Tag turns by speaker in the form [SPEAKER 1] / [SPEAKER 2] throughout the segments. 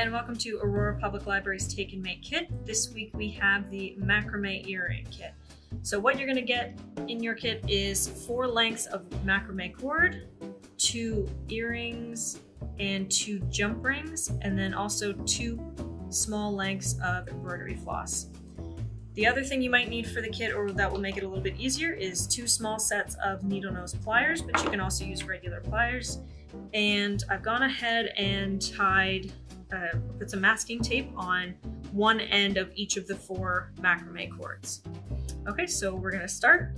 [SPEAKER 1] and welcome to Aurora Public Library's Take and Make Kit. This week we have the macrame earring kit. So what you're going to get in your kit is four lengths of macrame cord, two earrings, and two jump rings, and then also two small lengths of embroidery floss. The other thing you might need for the kit, or that will make it a little bit easier, is two small sets of needle nose pliers, but you can also use regular pliers. And I've gone ahead and tied, uh, put some masking tape on one end of each of the four macrame cords. Okay, so we're gonna start.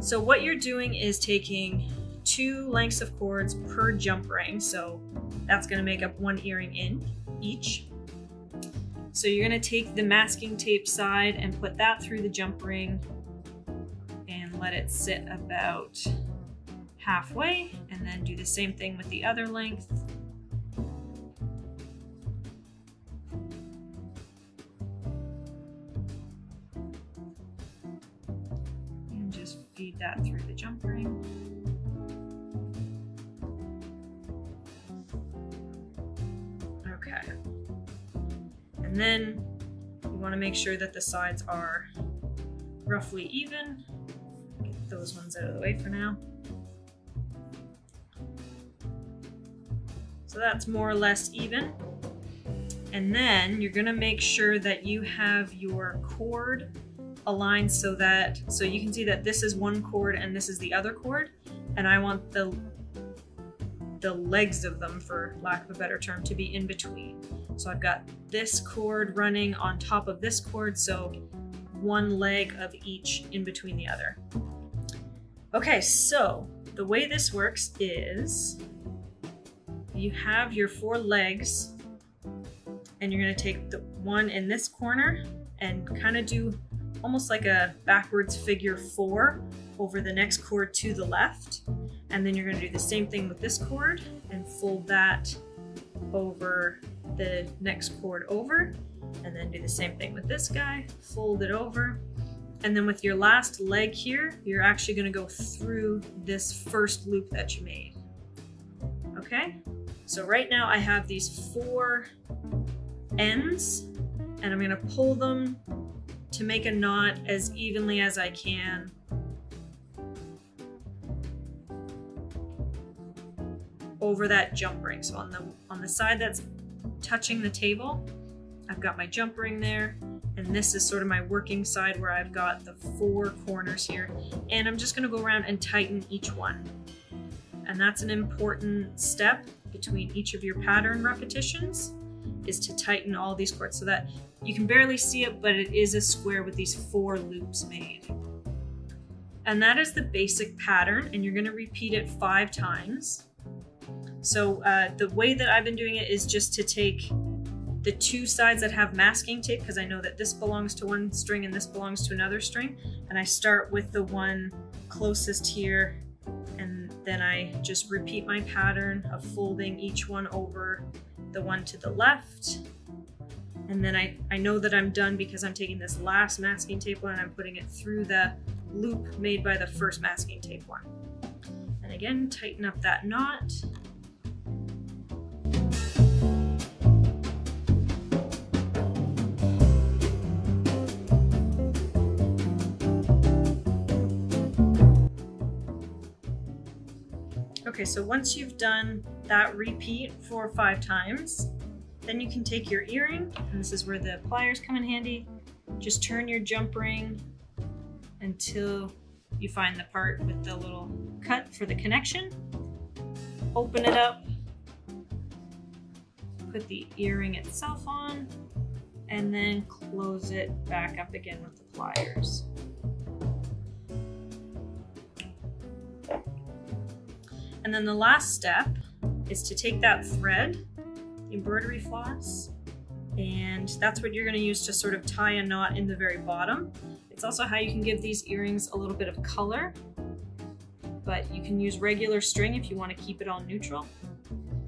[SPEAKER 1] So what you're doing is taking two lengths of cords per jump ring. So that's gonna make up one earring in each. So you're gonna take the masking tape side and put that through the jump ring and let it sit about halfway and then do the same thing with the other length. That through the jump ring. Okay. And then you want to make sure that the sides are roughly even. Get those ones out of the way for now. So that's more or less even. And then you're gonna make sure that you have your cord aligned so that, so you can see that this is one cord and this is the other cord. And I want the, the legs of them, for lack of a better term, to be in between. So I've got this cord running on top of this cord, so one leg of each in between the other. Okay, so the way this works is you have your four legs and you're gonna take the one in this corner and kind of do almost like a backwards figure four over the next cord to the left. And then you're gonna do the same thing with this cord and fold that over the next cord over and then do the same thing with this guy, fold it over. And then with your last leg here, you're actually gonna go through this first loop that you made. Okay? So right now I have these four ends and I'm gonna pull them to make a knot as evenly as I can. over that jump ring. So on the on the side that's touching the table, I've got my jump ring there, and this is sort of my working side where I've got the four corners here. And I'm just gonna go around and tighten each one. And that's an important step between each of your pattern repetitions is to tighten all these cords so that you can barely see it, but it is a square with these four loops made. And that is the basic pattern, and you're gonna repeat it five times. So uh, the way that I've been doing it is just to take the two sides that have masking tape, because I know that this belongs to one string and this belongs to another string, and I start with the one closest here, and then I just repeat my pattern of folding each one over the one to the left, and then I, I know that I'm done because I'm taking this last masking tape one and I'm putting it through the loop made by the first masking tape one. And again, tighten up that knot. Okay, so once you've done that repeat four or five times, then you can take your earring, and this is where the pliers come in handy. Just turn your jump ring until you find the part with the little cut for the connection. Open it up, put the earring itself on, and then close it back up again with the pliers. And then the last step is to take that thread, embroidery floss, and that's what you're gonna use to sort of tie a knot in the very bottom. It's also how you can give these earrings a little bit of color, but you can use regular string if you wanna keep it all neutral.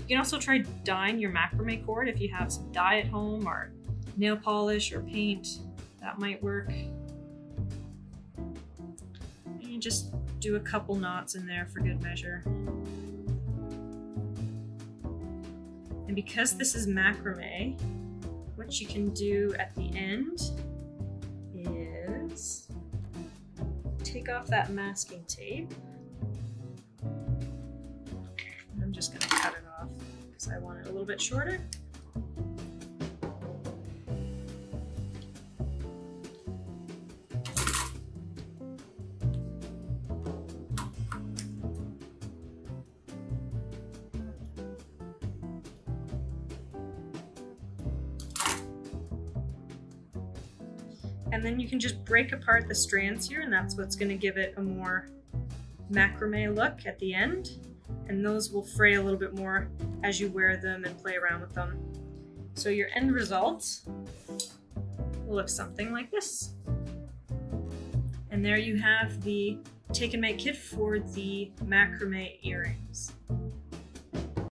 [SPEAKER 1] You can also try dyeing your macrame cord if you have some dye at home or nail polish or paint, that might work. And you just do a couple knots in there for good measure. And because this is macrame, what you can do at the end is take off that masking tape. I'm just gonna cut it off because I want it a little bit shorter. And then you can just break apart the strands here and that's what's gonna give it a more macrame look at the end. And those will fray a little bit more as you wear them and play around with them. So your end result will look something like this. And there you have the take and make kit for the macrame earrings.